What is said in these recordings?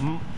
Mm.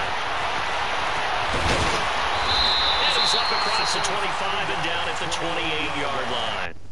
And up across the 25 and down at the 28-yard line.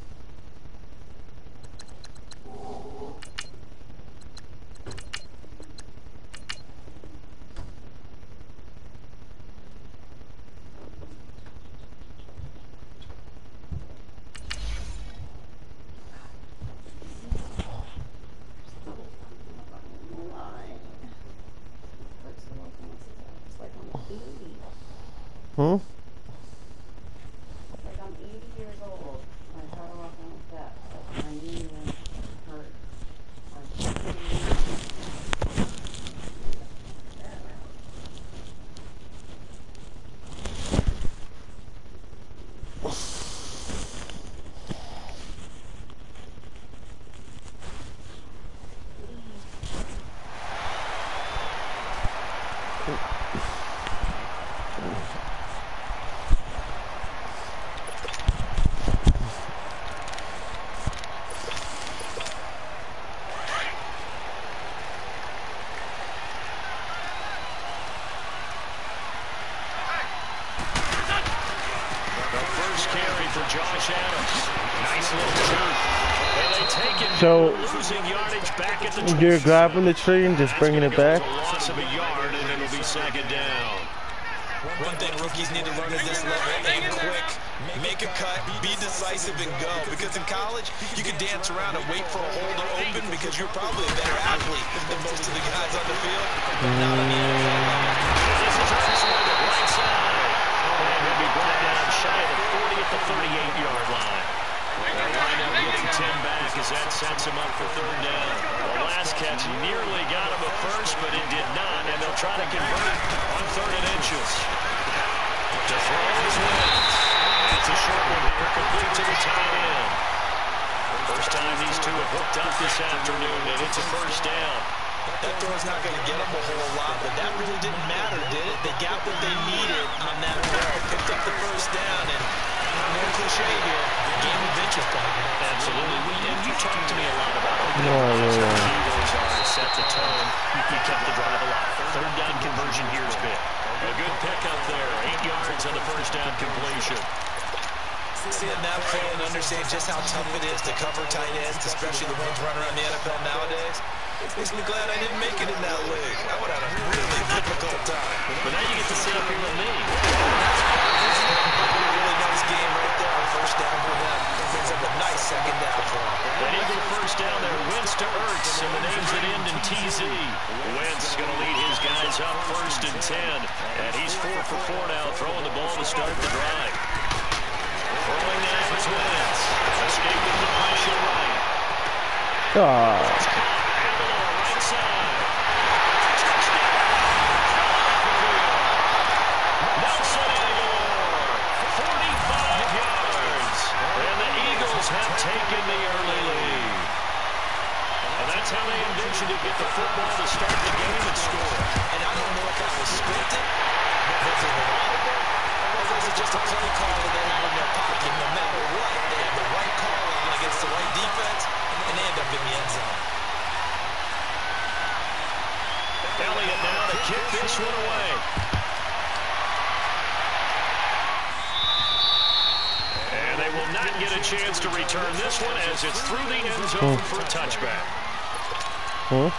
So you're grabbing the tree and just bringing it back. Loss of a yard, and it'll be second down. One thing rookies need to learn at this level, aim quick, make a cut, be decisive, and go. Because in college, you can dance around and wait for a hole to open because you're probably a better athlete than most of the guys on the field. Not on the NFL This is right side. And he'll be brought down shy of the 40 at the 38-yard line. They'll wind up getting 10 back as that sets him up for third down. The last catch nearly got him a first, but it did not, and they'll try to convert on third and inches. To throw is Wentz. It's a short one here, complete to the tight end. First time these two have hooked up this afternoon, and it's a first down. That throw's not going to get them a whole lot, but that really didn't matter, did it? They got what they needed on that throw, picked up the first down, and no cliche here, game of inches, Absolutely. And you talked to me a lot about it. Yeah, yeah, yeah. Those are set the tone. You kept the drive alive. Third down conversion here is big. A good pickup there. Eight yards on the first down completion. Seeing that play and understand just how tough it is to cover tight ends, especially the ones running around the NFL nowadays, makes me glad I didn't make it in that league. I would have had a really difficult time. But now you get to sit up here with me. Really nice game right there on first down for them. Brings up a nice second down for them. An Eagle first down there. Wentz to Ertz, and the names that end in TZ. Wentz is going to lead his guys up first and 10. And he's four for four now, throwing the ball to start the drive. Throwing now is Wentz. Escaping the pressure right. Ah, ambition to get the football to start the game and score. And I don't know if that was scripted, was it audible, or was it just a play call that they had in their pocket? No matter what, they had the right call on against the right defense, and they end up in the end zone. Elliott now to kick this one away. And they will not get a chance to return this one as it's through the end zone oh. for a touchback. Huh?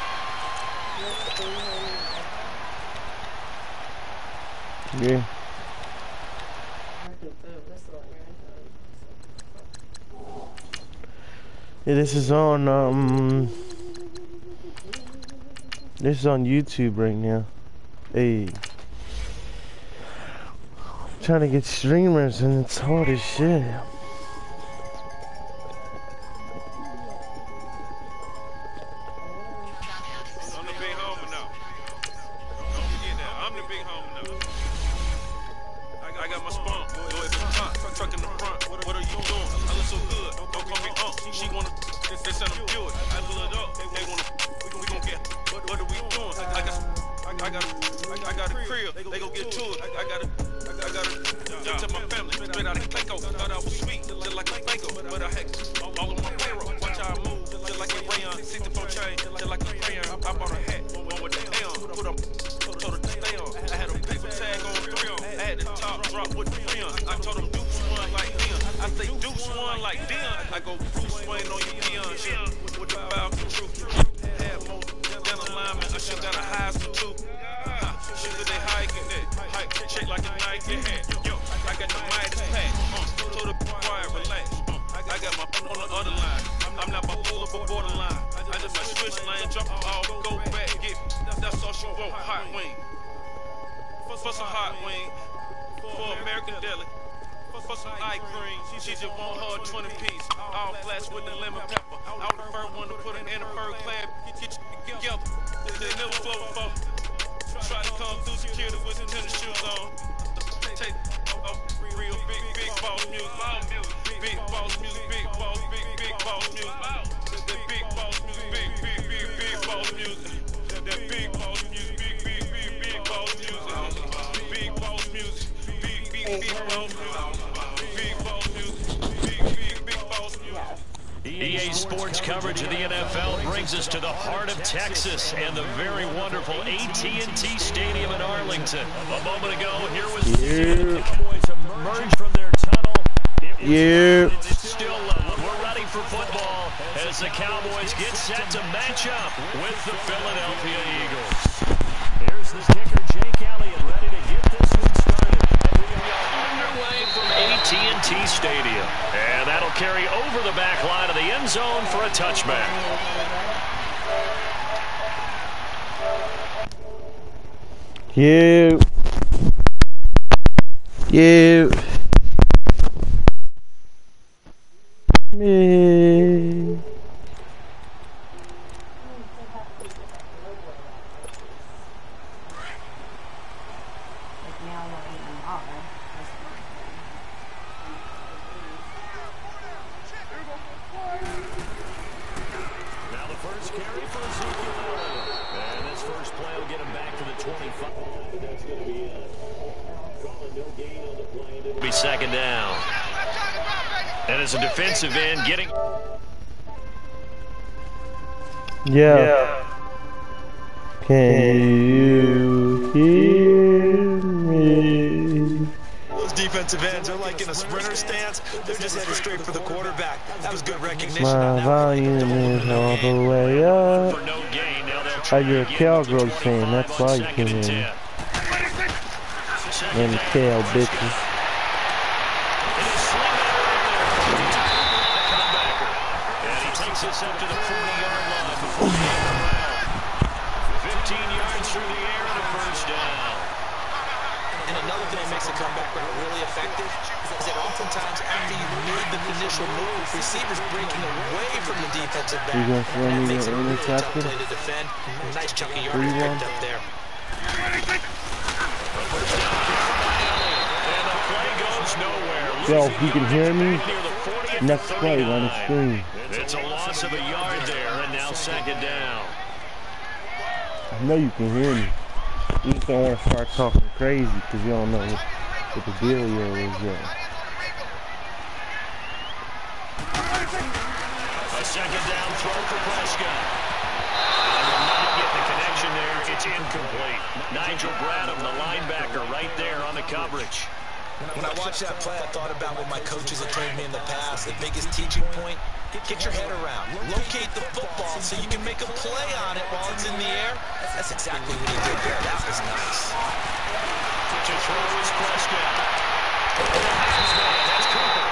Yeah. Yeah, this is on um this is on YouTube right now. Hey. trying to get streamers and it's hard as shit. One like Dion. I go Bruce Wayne on your Dion shit. With, with the truth. Had more than alignment. I should got a highs for two. Ha, Sugar they hiking it. Hike shake like a Nike hat. Yo, I got the Midas pack. Uh, told her quiet, relax. I got my on the other line. I'm not my bipolar but borderline. I just my switch lane, jump off, go back, get. That's all she want, hot wing. For some hot wing, for American Deli. For, some ice cream, she just want her a 20 piece. All flats with the lemon pepper. I the first one to put it in a first class. Get you together. They never flow before. Try to come through security with the tennis shoes on. Take off real big, big boss music. Big boss music, big boss, big, big boss music. That big boss music, big, big, big, big boss music. That big boss music, big, big, big, big boss music. Big boss big, big, big boss. Big big, big, big boss music. EA Sports coverage of the NFL brings us to the heart of Texas and the very wonderful AT&T Stadium in Arlington. A moment ago, here was Yeah. the Cowboys emerge from their tunnel. It Yeah. It's still level. We're ready for football as the Cowboys get set to match up with the Philadelphia Eagles. Here's the kicker, Jake Elliott, ready to get this one started. And we are underway from AT&T Stadium. And that'll carry over the back line of the end zone for a touchback. You. You. Oh, you're a cowgirl fan, that's why you came in. 10. Second Them cow bitches. And he's slinging it around there. The comebacker. And he takes us up to the 40-yard line before the end of the round. 15 yards through the air and a first down. And another thing that makes a comeback run really effective is that oftentimes after you've made the initial move, receivers breaking away from the defensive back. You gonna throw and me that makes it a really tough interception? play to defend. Nice chunk of Three yardage picked up there. And the play goes nowhere. Yo, Losing you can hear me? back near the 40 for Next play, on the screen. It's a loss of a yard there, and now second down. I know you can hear me. You just don't want to start talking crazy because you don't know what, what the dealio is yet. A second down throw for Prescott. Not get the connection there. It's incomplete. Nigel Bradham, the linebacker, right there on the coverage. When I watched that play, I thought about what my coaches have told me in the past. The biggest teaching point, get your head around. Locate the football so you can make a play on it while it's in the air. That's exactly what he did there. That was nice. To throw is Prescott. That's Cooper.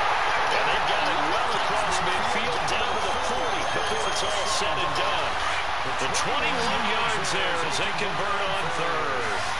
And they've got it well across midfield down to the 40 before it's all said and done. The 21 yards there as they convert on third.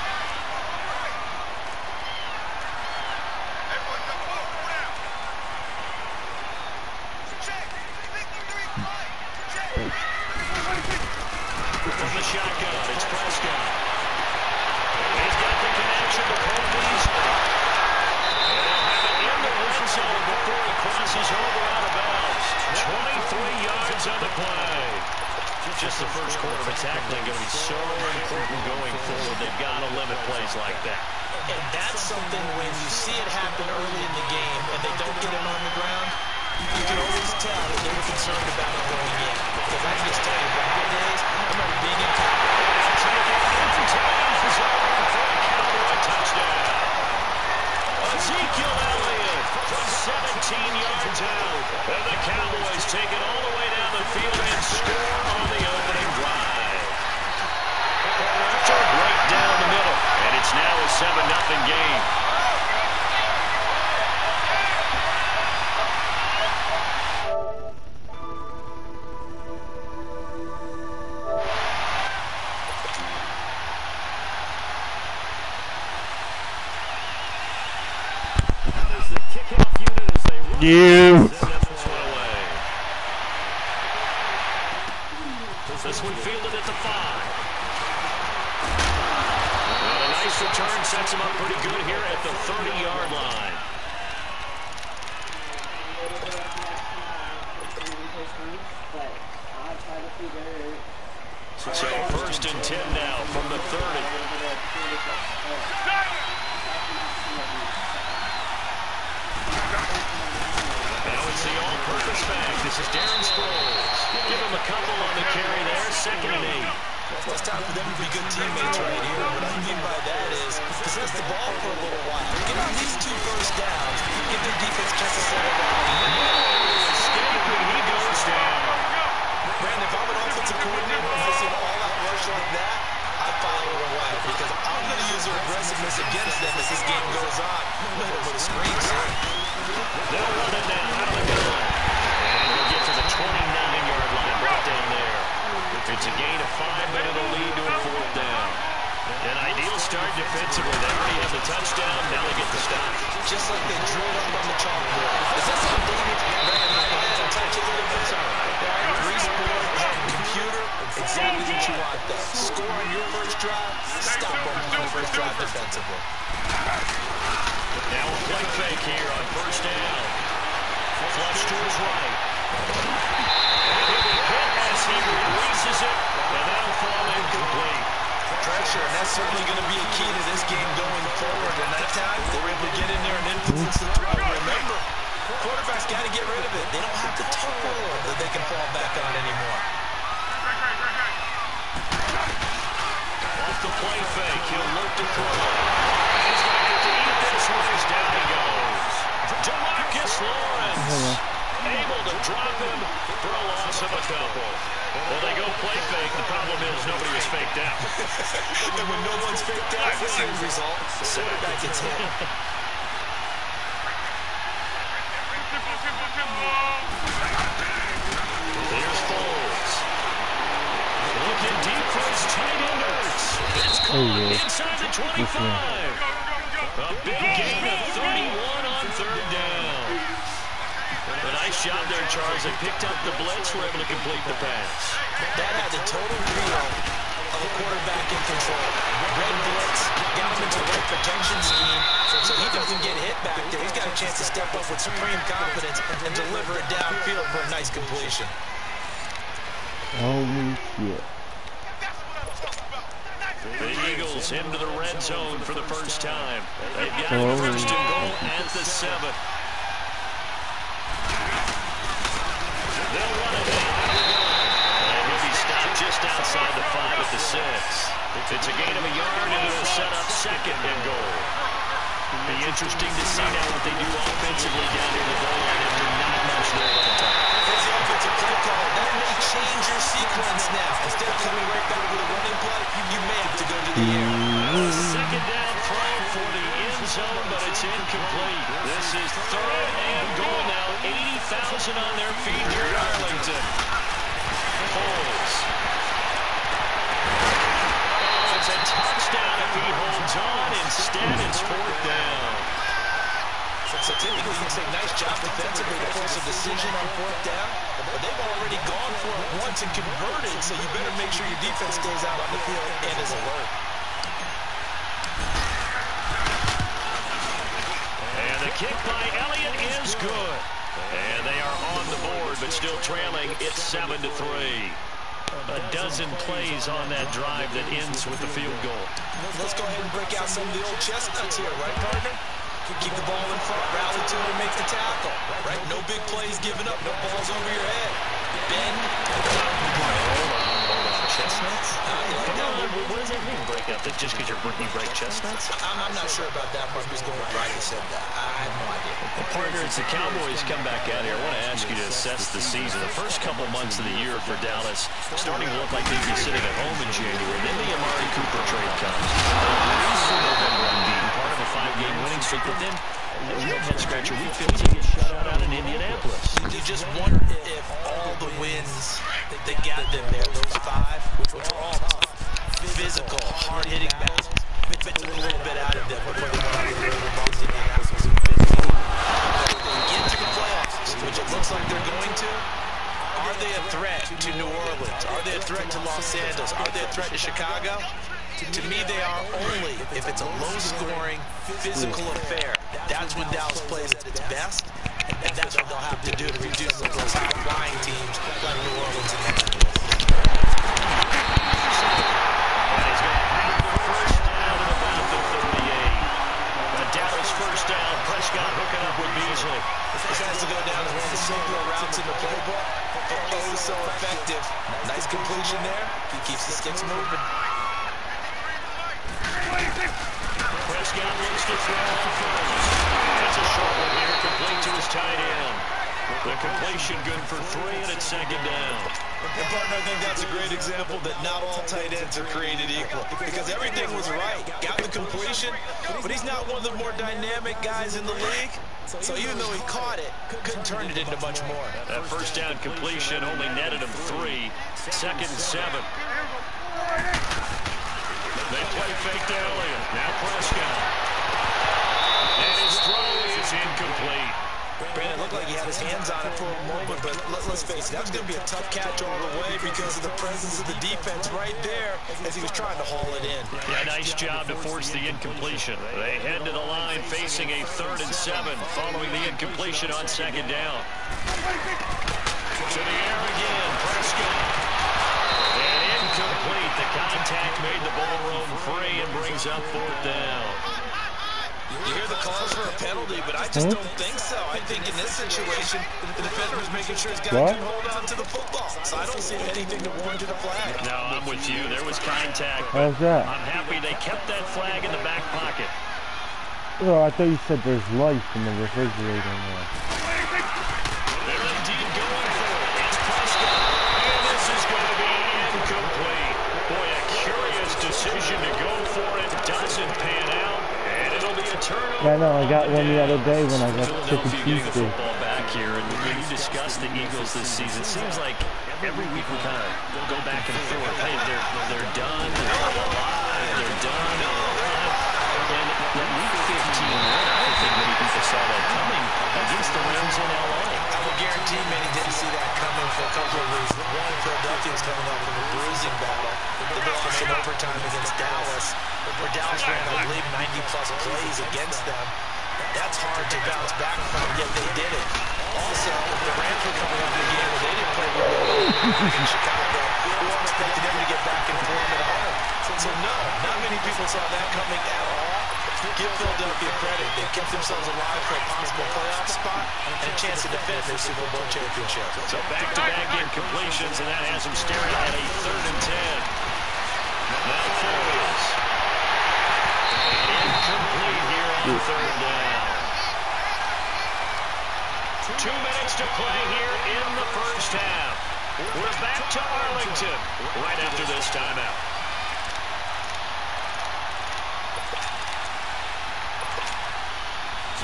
Five. And a nice return sets him up pretty good here at the 30-yard line. So first and 10 now from the 30. Now it's the all-purpose back. This is Darren Sproles. Give him a couple on the carry there. Second and eight. It's time for them to be good teammates right here. What I mean by that is possess the ball for a little while. Get at least two first downs. Give their defense a chance to settle down. Escape and he goes down. Brandon, if I'm an offensive coordinator and this see an all-out rush like that, I follow it away because I'm going to use their aggressiveness against them as this game goes on. I'm going to hit them with a screen, sir. They'll run it now out of the gun. And we'll get to the 29-yard line right down there. It's a gain of five, but it'll lead to a fourth down. An ideal start defensively. They already have the touchdown. Now they get the stop. Just like they drilled up on the chalkboard. Is this how David Brandon touches it if it's on? Three sport, computer, exactly what you want there. Score on your first drive, stop them on your first drive defensively. Now a play fake here on first down. Flush to his right. And he'll be hit as he releases it, and that'll fall incomplete. Pressure, and that's certainly going to be a key to this game going forward. And that time, they were able to get in there and influence the throw. Remember, quarterbacks got to get rid of it. They don't have the tempo that they can fall back on anymore. Off the play fake, he'll look to throw. He's going to get to eat this one as down he goes. Demarcus Lawrence able to drop him for a loss of a couple. Well, they go play fake. The problem is nobody was faked out. And when no one's faked out, what's the end result? The quarterback gets hit. There's Foles. Looking deep for his tight end It's caught oh, yeah. inside the 25. A big gain of 31 on third down. A nice job there, Charles. They picked up the blitz, were able to complete the pass. That had the total feel of a quarterback in control. Red blitz, got him into the right protection scheme, so he doesn't get hit back there, he's got a chance to step up with supreme confidence and deliver it downfield for a nice completion. Holy shit. The Eagles into the red zone for the first time. They've got Oh. first and goal at the seven. They'll run it now. And he'll be stopped just outside the the six. It's a gain of a yard, and it'll set up second and goal. Be interesting to see now what they do offensively down near the goal line after not much there the time. As the offensive play call, that may change your sequence now. Instead of coming right back with a running play, you may have to go to the air. Second down throw for the end zone, but it's incomplete. This is third and goal now. 80,000 on their feet here at Arlington. Foles. It's a touchdown if he holds on. Instead, it's fourth down. So typically you'd say nice job defensively to force a decision on fourth down, but they've already gone for it once and converted, so you better make sure your defense stays out on the field and is alert. And the kick by Elliott is good. And they are on the board, but still trailing. It's 7 to three. A dozen plays on that drive that ends with the field goal. Let's go ahead and break out some of the old chestnuts here, right, partner? Keep the ball in front, rally to it, and make the tackle, right? No big plays given up, no balls over your head. Bend. Chestnuts? What does that mean, break up? That just because you're you break chestnuts? I'm, I'm not sure about that part because going right and said that. I have no idea. Well, partner, as the Cowboys come back out here, I want to ask you to assess the season. The first couple months of the year for Dallas starting to look like they'd be sitting at home in January. Then the Amari Cooper trade comes. November part of a five-game winning streak. But then, a real head-scratcher, week 15 gets shut out out in Indianapolis. You just wonder if all the wins that got them there, those five, which were all tough, physical, hard-hitting battles, bit, took a little bit out of them before they went on the road and lost to Indianapolis in 15. They get to the playoffs, which it looks like they're going to. Are they a threat to New Orleans? Are they a threat to Los Angeles? Are they a threat to Chicago? To me, they are only if it's a low-scoring, physical hmm. affair. That's when Dallas plays at its best, and that's what they'll have to do to reduce those high-flying teams like New Orleans and Indianapolis. And he's going to have the first down at the 38. A Dallas first down. Prescott hooking up with Beasley. This has to go down as one of the simpler routes in the playbook, but oh so effective. Nice completion there. He keeps the sticks moving. Prescott looks to throw on first. That's a short one here, complete to his tight end. The completion good for three, and it's second down. And partner, I think that's a great example that not all tight ends are created equal because everything was right. Got the completion, but he's not one of the more dynamic guys in the league. So even though he caught it, couldn't turn it into much more. That first down completion only netted him three. Second and seven. Play fake to Elliott. Now Prescott. And his throw is incomplete. Brandon looked like he had his hands on it for a moment, but let, us face it, that was going to be a tough catch all the way because of the presence of the defense right there as he was trying to haul it in. Yeah, nice job to force the incompletion. They head to the line facing a third and seven following the incompletion on second down. To the air again, Prescott. And incomplete. The contact made the ball roam free and brings up fourth down. You hear the calls for a penalty, but I just don't think so. I think in this situation, the defender is making sure his guy What? can hold on to the football. So I don't see anything to warrant a flag. No, I'm with you. There was contact. How's that? I'm happy they kept that flag in the back pocket. Oh, I thought you said there's life in the refrigerator in there. They're indeed going for it. It's Prescott. And this is going to be incomplete. Boy, a curious decision to go for it. Doesn't pan out. And it'll be a turnover. Yeah, I know, I got one the other day when I got chicken Philadelphia getting the Tuesday. football back here. And when you discuss the Eagles this season, it seems like every week we kind of go back and forth. Hey, they're, they're done. They're alive. They're done. And that week 15 win, I don't think many people saw that coming against the Rams in L.A. Guarantee many didn't see that coming for a couple of reasons. One, Philadelphia's coming off of a bruising battle. They lost in overtime against Dallas, where Dallas ran, I believe, 90-plus plays against them. That's hard to bounce back from, yet they did it. Also, the Rams were coming off the game where they didn't play real well in Chicago. We all expected them to get back in form at home. So no, not many people saw that coming at all. Give Philadelphia credit. They kept themselves alive for a possible playoff spot and a chance to defend their Super Bowl championship. So back-to-back incompletions, and that has them staring at a third and ten. Now Foles. Incomplete here on third down. Two minutes to play here in the first half. We're back to Arlington right after this timeout.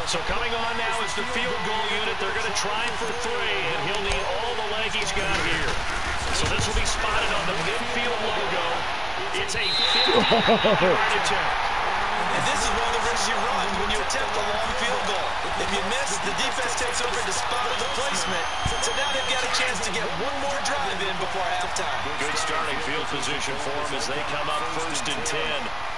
So coming on now is the field goal unit. They're going to try for three, and he'll need all the leg he's got here. So this will be spotted on the midfield logo. It's a 50-yard attempt. And this is one of the risks you run when you attempt a long field goal. If you miss, the defense takes over to spot the placement. So now they've got a chance to get one more drive in before halftime. Good starting field position for them as they come up first and 10.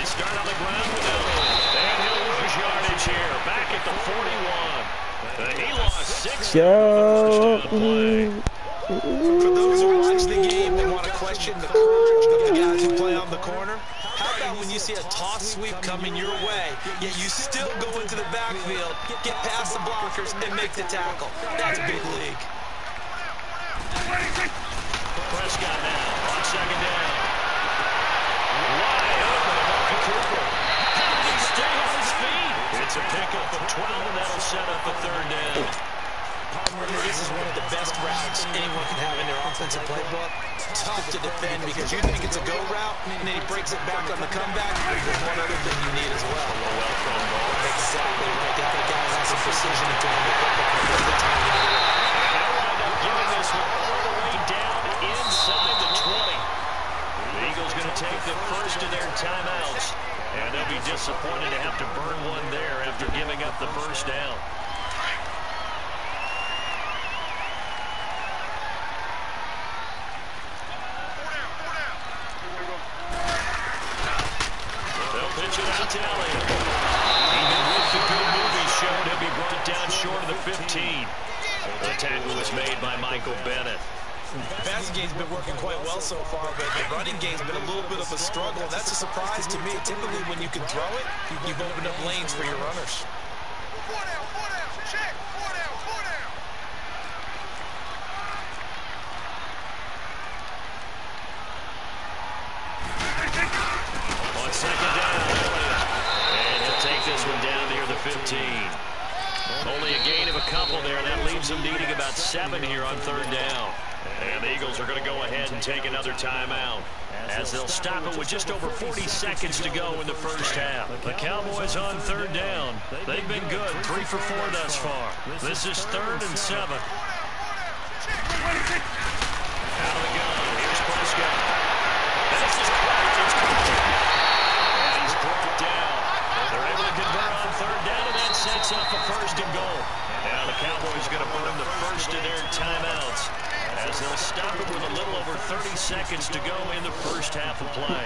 They start on the ground with Elliott. And he'll lose yardage here. Back at the 41. He lost six Go. For those who watch the game and want to question the courage of the guys who play on the corner, how about when you see a toss sweep coming your way, yet you still go into the backfield, get past the blockers, and make the tackle? That's big league. Prescott now on second down. Wide open, Amari Cooper. How did he stay on his It's a pickup of 12, and that'll set up a third down. This is one of the best routes anyone can have in their offensive playbook. Tough to defend because you think it's a go route, and then he breaks it back on the comeback. There's one other thing you need as well. Well thrown ball. Exactly right. That the guy has some precision in throwing the football time you need it. They'll wind up giving this one all the way down inside the 20. The Eagles going to take the first of their timeouts, and they'll be disappointed to have to burn one there after giving up the first down. They'll pitch it out to Elliott. Even with the good move he showed, he'll be brought down short of the 15. The tackle was made by Michael Bennett. The passing game's been working quite well so far, but the running game's been a little bit of a struggle. That's a surprise to me. Typically, when you can throw it, you've opened up lanes for your runners. Four down, four down, check, four down, four down. On second down, Elliott. And he'll take this one down near the 15. Only a gain of a couple there. That leaves them needing about seven here on third down. And the Eagles are going to go ahead take another timeout. As they'll stop it with just over 40 seconds to go in the first half. The Cowboys on third down. They've been good, three for four thus far. This is third and seven. Sets up a first and goal. Now the Cowboys going to burn the first of their timeouts as they'll stop it with a little over 30 seconds to go in the first half of play.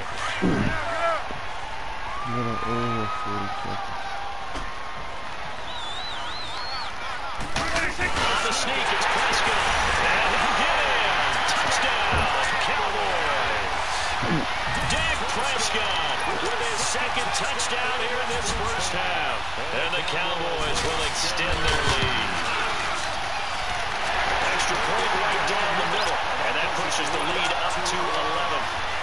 Little over 40 seconds. On the sneak, it's Prescott. And he'll get in. Touchdown, Cowboys. Dak Prescott with his second touchdown here in this first half. And the Cowboys will extend their lead. Right down the middle. And that pushes the lead up to 11.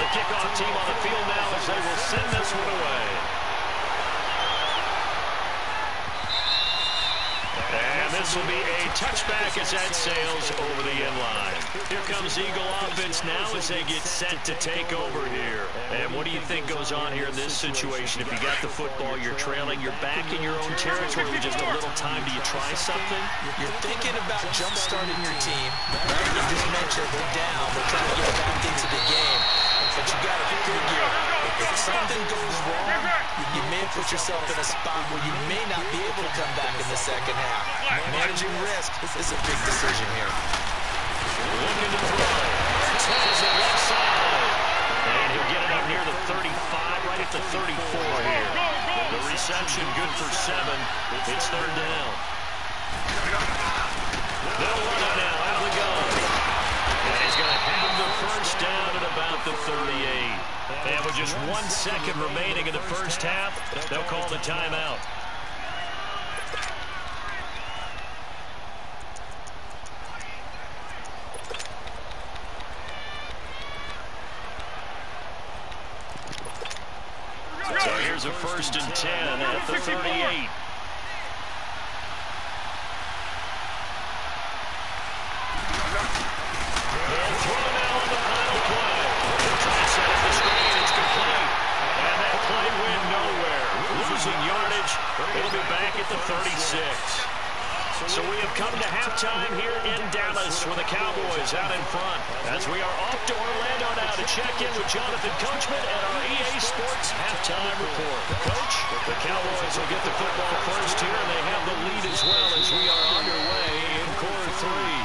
The kickoff team on the field now as they will send this one away. And this will be a touchback as that sails over the end line. Here comes Eagle offense now as they get set to take over here. And what do you think goes on here in this situation? If you got the football, you're trailing, you're back in your own territory with just a little time. Do you try something? You're thinking about jump-starting your team. Right? You just mentioned they're down. They're trying to get back into the game. But you got to figure if something goes wrong, you may put yourself in a spot where you may not be able to come back in the second half. Managing risk is a big decision here. Looking to throw. Throws it left side. And he'll get it up near the 35, right at the 34 here. The reception good for seven. It's third down. They'll run it now out of the gun. And he's going to have the first down at the 38. And with just one second remaining in the first half, they'll call the timeout. So here's a first and 10 at the 38. And throw now on the final play. Try to set up the screen. It's complete. And that play went nowhere. Losing yardage. It'll be back at the 36. So we have come to halftime here in Dallas with the Cowboys out in front. As we are off to Orlando now to check in with Jonathan Coachman and our EA Sports halftime report. Coach, the Cowboys will get the football first here, and they have the lead as well as we are underway in quarter three.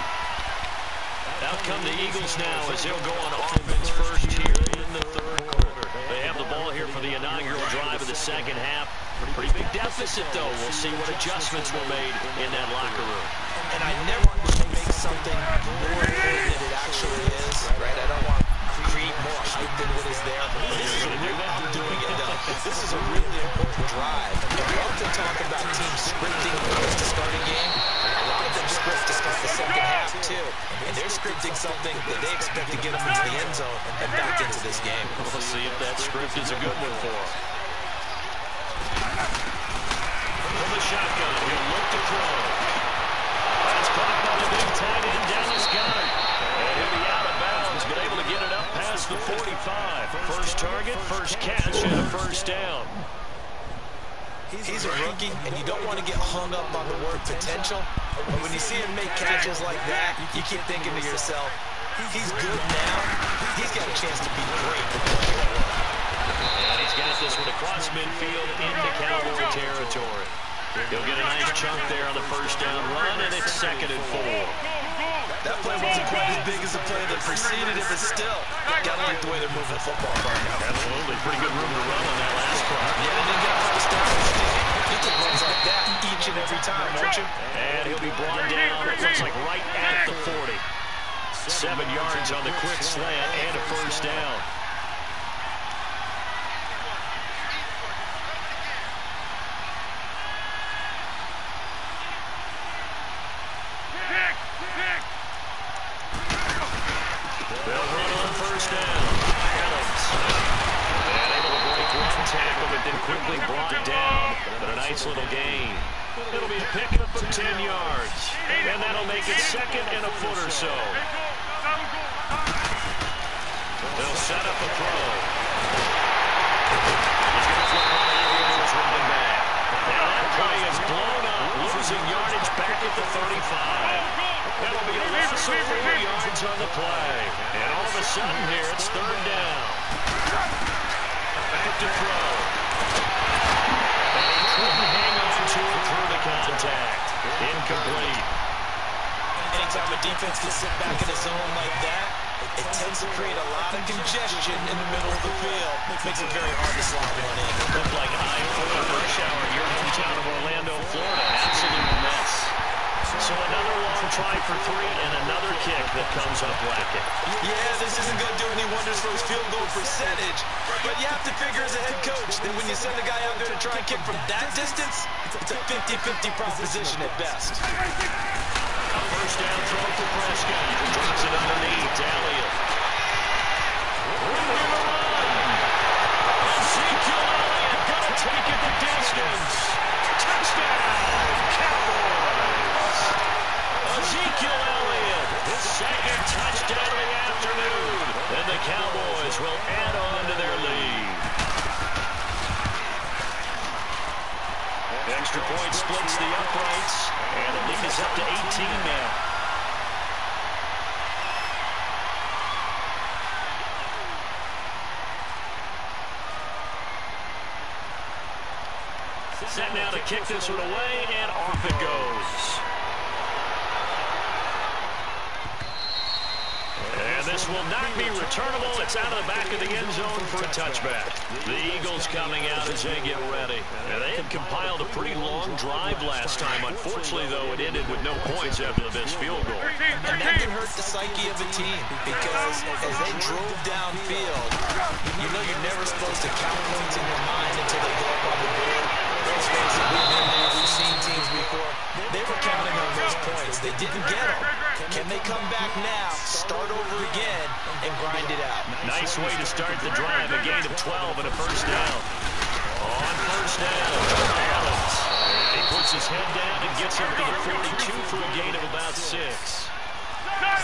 Out come the Eagles now as they'll go on offense first here in the third quarter. They have the ball here for the inaugural drive of the second half. Pretty big deficit, though. We'll see what adjustments were made in that locker room. And I never want to make something more important than it actually is, right? I don't want to create more hype than what is there. But this is a real, I'm doing it though. This is a really important drive. We often talk about teams scripting to start a game. A lot of them script to start the second half too. And they're scripting something that they expect to get them into the end zone and back into this game. We'll see if that script is a good one for them. From the shotgun, he'll look to throw. That's caught by the big tight end, Dallas Goedert. And he'll be out of bounds, but able to get it up past the 45. First target, first catch, and a first down. He's a rookie, and you don't want to get hung up on the word potential. But when you see him make catches like that, you keep thinking to yourself, he's good now. He's got a chance to be great. And he's got this one across midfield into Cowboy territory. He'll get a nice chunk there on the first down run, and it's second and four. Big as the play that preceded it, but still, gotta like the way they're moving the football right now. Absolutely. Pretty good room to run on that last play. Yeah, they didn't get a first down. You can runs like that each and every time, won't you? And he'll be brought down, it looks like right at the 40. Seven yards on the quick slant and a first down. They'll run on first down. Adams. And able to break one tackle, but then quickly brought down. But a nice little gain. It'll be a pickup of 10 yards. And that'll make it second and a foot or so. They'll set up a throw. He's going to flip on the Eagles running back. Now that play is blown up, losing yardage back at the 35. That'll be a loss of four yards on the play. And all of a sudden here, it's third down. Back to throw. And he couldn't hang on to it through the contact. Incomplete. Anytime a defense can sit back in a zone like that, it tends to create a lot of congestion in the middle of the it very hard to slot one in. Looked like I-4 rush hour in your hometown of Orlando, Florida. Absolute mess. So another long try for three and another kick that comes up lacking. Yeah, this isn't going to do any wonders for his field goal percentage, but you have to figure as a head coach that when you send a guy out there to try and kick from that distance, it's a 50-50 proposition at best. First down throw for Prescott. Drops it underneath. Elliott. second touchdown of the afternoon. And the Cowboys will add on to their lead. Extra point splits the uprights, and the lead is up to 18 now. Set now to kick this one away, and off it goes. Will not be returnable. It's out of the back of the end zone for a touchback. The Eagles coming out as they get ready. And they had compiled a pretty long drive last time. Unfortunately, though, it ended with no points after the missed field goal. And that can hurt the psyche of a team because as they drove downfield, you know you're never supposed to count points in your mind until they go up on the board. Let's face it, we've been there, we've seen teams before. They were counting on those points. They didn't get them. Can they come back now, start over again, and grind it out? Nice way to start the drive. A gain of 12 and a first down. On first down, Adams. He puts his head down and gets up to the 42 for a gain of about six.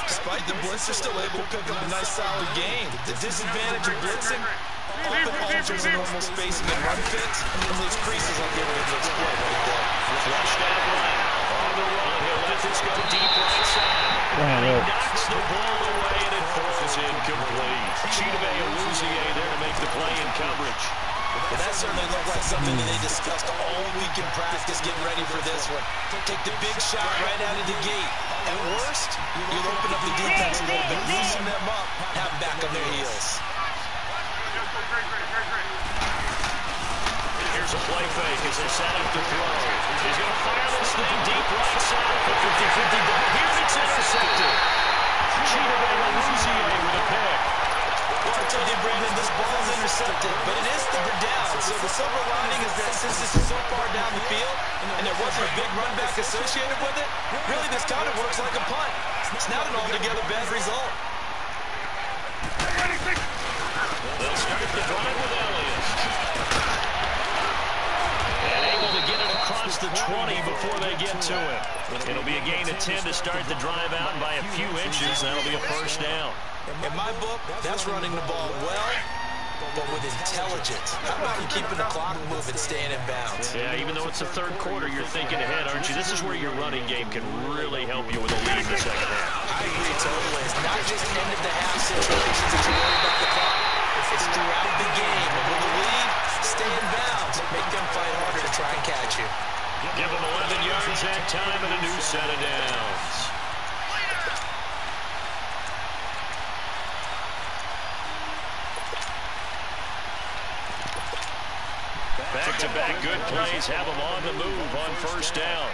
Despite the blitz, they're still able to pick up a nice solid gain. The game. The disadvantage of blitzing often alters the normal spacing and run fits, and those creases will give it a good split right there. Flushed out right. That certainly looked like something that they discussed all week in practice, getting ready for this one. Take the big shot right out of the gate. At worst, you'll open up the defense a little bit, loosen them up, have them back on their heels. Here's a play fake as they set up to throw. He's going to fire this thing deep right side for 50-50 ball. Here's it's intercepted. Chidobe Awuzie with a pick. Well, I told you, Brandon, this ball is intercepted, but it is third down. So the silver lining is that since this is so far down the field, and there wasn't a big run back associated with it, really this kind of works like a punt. It's not an altogether bad result. They'll start the drive with Elliott. And able to get it across the 20 before they get to it. It'll be a gain of 10 to start the drive out by a few inches. That'll be a first down. In my book, that's running the ball well, but with intelligence. How about you keeping the clock moving, staying in bounds? Yeah, even though it's the third quarter, you're thinking ahead, aren't you? This is where your running game can really help you with a lead in the second half. I agree totally. It's not just end of the half situations that you worry about the clock. It's throughout the game. And with the lead, stay in bounds. Make them fight harder to try and catch you. Give them 11 yards that time and a new set of downs. Back-to-back good plays have them on the move on first down.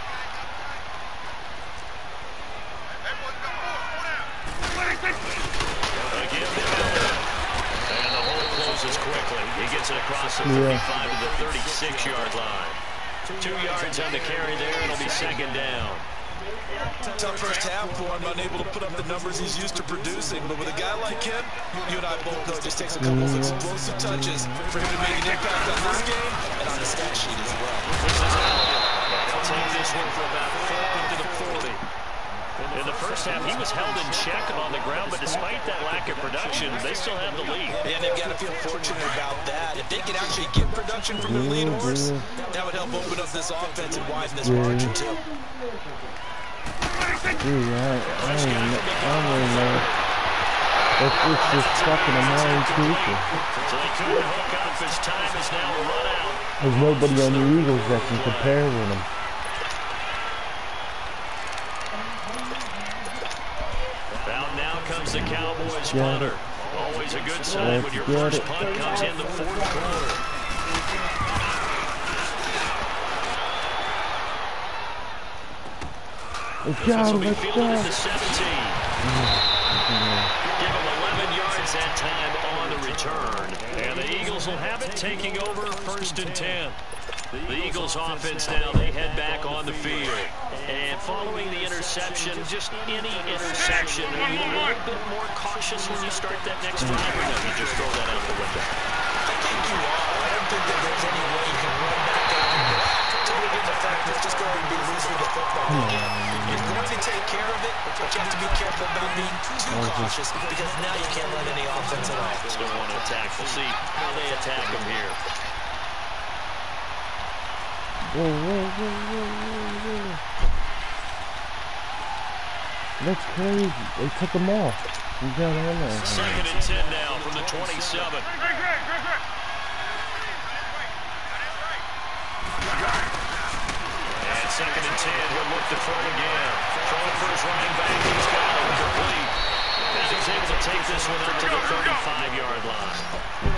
Again, and the hole closes quickly. He gets it across the 35 to the 36-yard line. Two yards on the carry there. It'll be second down. Tough first half for him, unable to put up the numbers he's used to producing. But with a guy like him, you and I both know it just takes a couple of explosive touches for him to make an impact on this game and on the stat sheet as well. This is Elliott. They'll take this one for about four into the 40. In the first half, he was held in check on the ground, but despite that lack of production, they still have the lead. Yeah, they've got to feel fortunate about that. If they could actually get production from their lead horse, that would help open up this offense and widen this margin too. Dude, I, I don't. I don't really know. It's, it's just fucking annoying people. So they couldn't hook up as time is now run out. There's nobody on the Eagles that can compare with them. Out now comes the Cowboys punter. Always a good sign when your first punt comes in the fourth quarter. Let's go, let's fielded at the go. 17. Give them 11 yards that time on the return. And the Eagles will have it taking over first and 10. The Eagles offense now, they head back on the field. And following the interception, just any interception, are you a little bit more cautious when you start that next drive? Or no, you just throw that out the window? I think you are. I don't think that there's any way you can run back out of it. Typically, given the fact that it's just going to be loose with the football. You're going to take care of it, but you have to be careful about being too cautious because now you can't run any offense at all. Still want to attack. We'll see how they attack him here. Whoa, whoa, whoa. That's crazy. They took them off. We got on there. Second and 10 now from the 27. and second and 10. He'll look to throw again. Throwing for his running back. He's got it complete. And he's able to take this one out to the 35-yard line.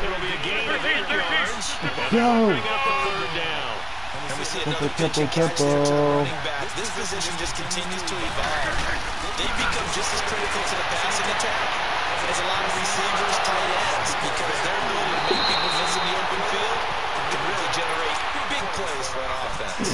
It'll be a gain of eight yards. Yo. bring up a third down. And we see another pitch catch to running back. This position just continues to evolve. They become just as critical to the passing attack as a lot of receivers, tight ends, because their ability to make people miss in the open field can really generate big plays for an offense.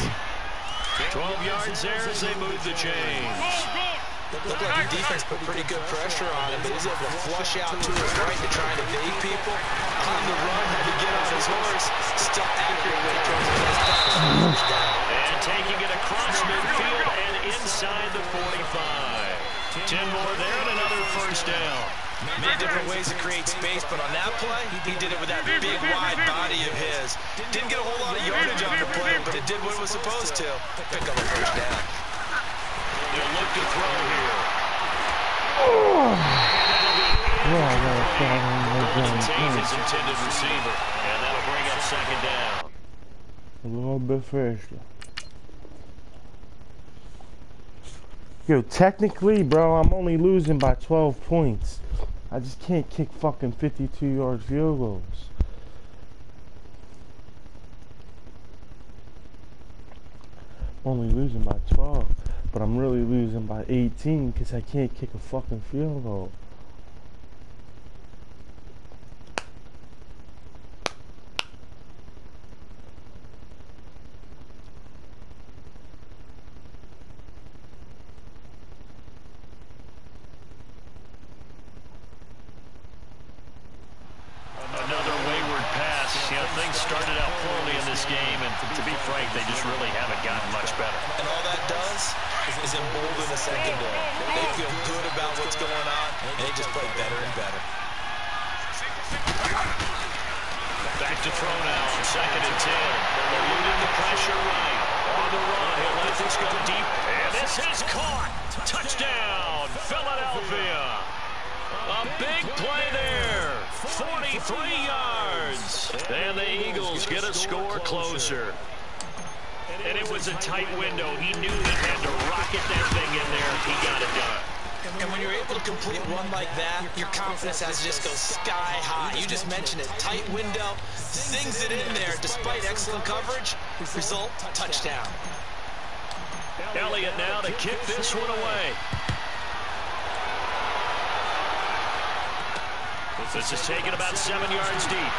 12 yards there as they move the chains. Looked like the defense put pretty good pressure on him, but he's able to flush out to his right to try and evade people. On the run, had to get on his horse. Still accurate when he throws the nice pass for the first down. And taking it across midfield and inside the 45. 10 more there and another first down. Many different ways to create space, but on that play, he did it with that big, wide body of his. Didn't get a whole lot of yardage on the play, but it did what it was supposed to. Pick up a first down. To throw here. Gun. his intended receiver. And that'll bring up second down. A little bit faster. Yo, technically, bro, I'm only losing by 12 points. I just can't kick fucking 52 yard field goals. Only losing by 12, but I'm really losing by 18 because I can't kick a fucking field goal. Another wayward pass. You know, things started out poorly in this game, and to be frank, they just really haven't gotten much better. And all that does is embolden the secondary. They feel good about what's going on, and they just play better and better. Back to throw now on second 10. Eluding the pressure right. On the run, he'll let go deep. And this is caught. Touchdown, Philadelphia. A big play there. 43 yards. And the Eagles get a score closer. And it was a tight window. He knew he had to rocket that thing in there. He got it done. And when you're able to complete one like that, your confidence has to just go sky high. You just mentioned it. Tight window, sings it in there despite excellent coverage. Result, touchdown. Elliott now to kick this one away. This is taken about seven yards deep.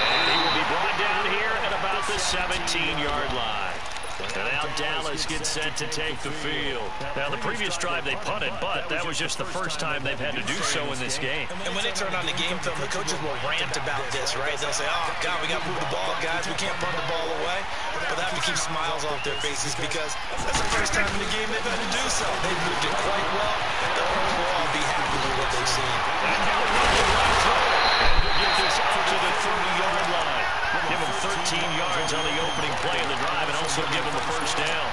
And he will be brought down here at about the 17-yard line. And now Dallas gets set to take the field. Now, the previous drive they punted, but that was just the first time they've had to do so in this game. And when they turn on the game film, the coaches will rant about this, right? They'll say, oh, God, we got to move the ball, guys. We can't punt the ball away. But they have to keep smiles off their faces because that's the first time in the game they've had to do so. They've moved it quite well. They'll overall be happy with what they've seen. And now running right through. And he'll get this out to the 30-yard line. Give him 13 yards on the opening play of the drive also give him the first down.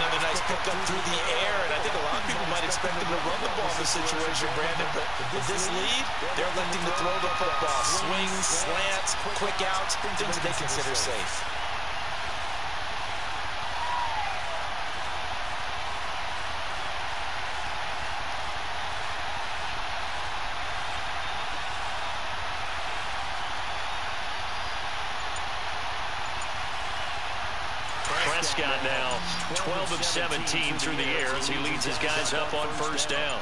Another nice pickup through the air, and I think a lot of people might expect them to run the ball in this situation, Brandon, but with this lead, they're electing to throw the football. Swings, slants, quick outs, things that they consider safe. Prescott now 12 of 17 through the air as he leads his guys up on first down.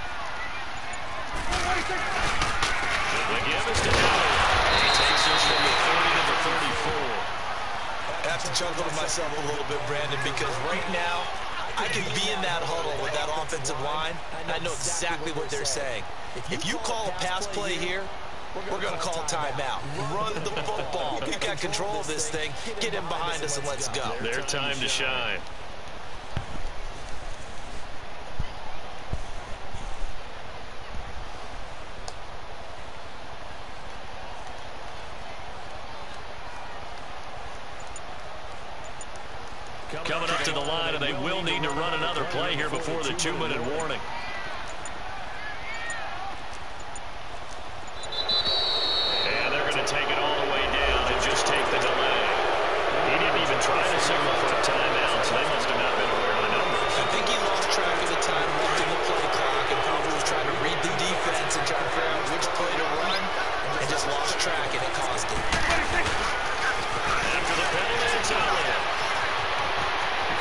The give is to. He takes this from the 30 to the 34. I have to chuckle to myself a little bit, Brandon, because right now, I can be in that huddle with that offensive line, and I know exactly what they're saying. If you call a pass play here, we're going to call timeout. Run the football. We've got control of this thing. Get in behind us and let's go. Their time to shine. Coming up to the line, and they will need to run another play here before the two-minute warning. And they're going to take it all the way down and just take the delay. He didn't even try to signal for a timeout, so they must have not been aware of the numbers. I think he lost track of the time left in the play clock and probably was trying to read the defense and trying to figure out which play to run and just lost track and it caused it. After the penalty, it's Elliott.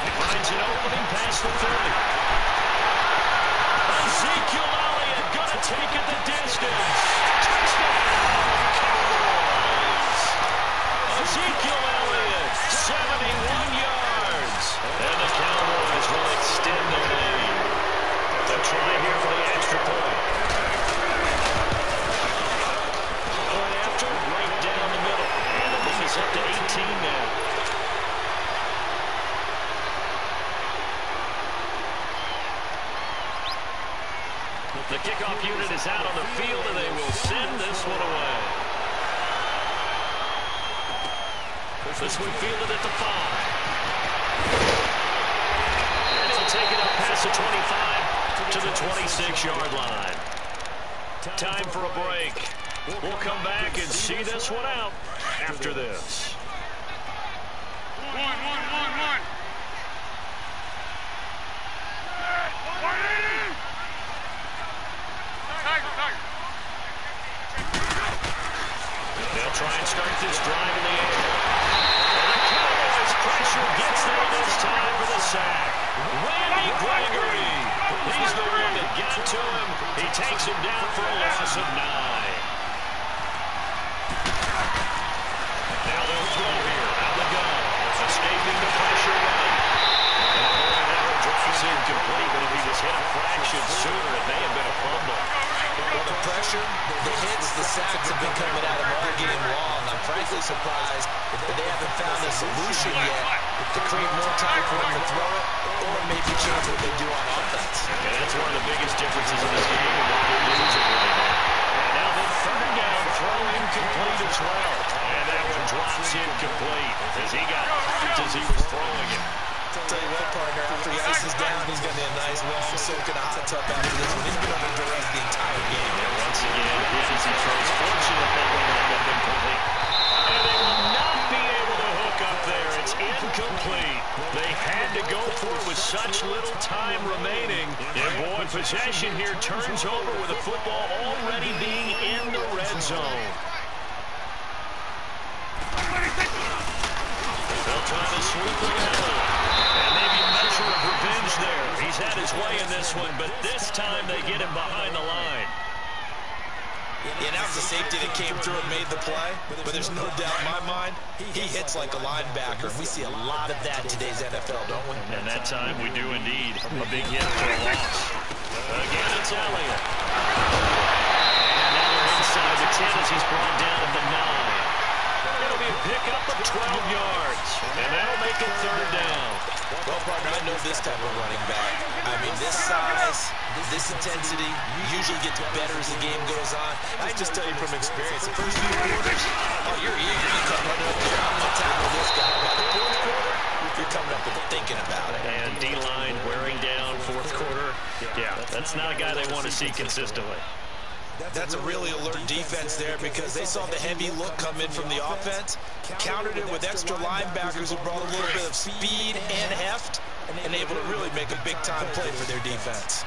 He finds an opening past the 30. Ezekiel Elliott gonna take it the distance. Touchdown, Cowboys. Ezekiel Elliott, 71 yards. And the Cowboys will extend their lead. They'll try here for the extra point. Point after, right down the middle. And the lead is up to 18 now. The kickoff unit is out on the field, and they will send this one away. This one fielded at the five. And he'll take it up past the 25 to the 26-yard line. Time for a break. We'll come back and see this one out after this. One, one, one, one. One in. Tiger, tiger. Try and start this drive in the air. And the Cowboys pressure gets there this time for the sack. Randy Gregory. He's the one that got to him. He takes him down for a loss of nine. Now they'll throw here. Out the gun. Escaping the pressure right. And boy, that drops incomplete. But if he was hit a fraction sooner, it may have been a fumble. The pressure, the hits, the sacks have been coming at him all game long. I'm frankly surprised that they haven't found a solution yet to create more time for him to throw it or maybe change what they do on offense. And that's one of the biggest differences in this game and what they're losing right now. And now third down throw incomplete as well. And that one drops incomplete as he got as he was throwing it. Tell you what, partner, after he ices down, he's going to be a nice long soak in a hot tub after this one. He's been under duress the entire game. And once again, as he throws. Fortunate incomplete. And they will not be able to hook up there. It's incomplete. They had to go for it with such little time remaining. And boy, possession here turns over with a football already being in the red zone. They'll try to sweep it out. And maybe a measure of revenge there. He's had his way in this one, but this time they get him behind the line. Yeah, that was a safety that came through and made the play. But there's no doubt in my mind, he hits like a linebacker. We see a lot of that in today's NFL, don't we? And that time we do indeed. A big hit for a loss. Again, it's Elliott. And now inside the 10 as he's brought down at the 9. It'll be a pickup of 12 yards. And that'll make it third down. Well, partner, I know this type of running back. I mean, this size, this intensity usually gets better as the game goes on. I just tell you from experience, the first few quarters, oh, you're eager to come up there. I'm tackle this guy. By the fourth quarter, you're coming up and thinking about it. And D-line wearing down fourth quarter. Yeah, that's not a guy they want to see consistently. That's a really alert defense there because they saw the heavy look come in from the offense, countered it with extra linebackers who brought a little bit of speed and heft, and able to really make a big-time play for their defense.